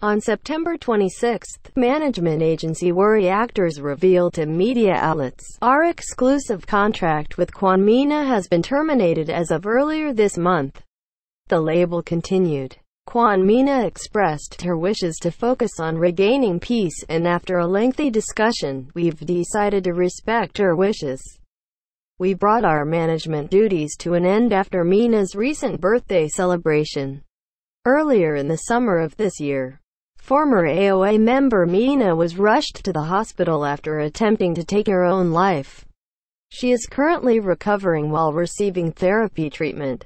On September 26, management agency Woori Actors revealed to media outlets, our exclusive contract with Kwon Mina has been terminated as of earlier this month. The label continued. Kwon Mina expressed her wishes to focus on regaining peace and after a lengthy discussion, we've decided to respect her wishes. We brought our management duties to an end after Mina's recent birthday celebration. Earlier in the summer of this year, Former AOA member Mina was rushed to the hospital after attempting to take her own life. She is currently recovering while receiving therapy treatment.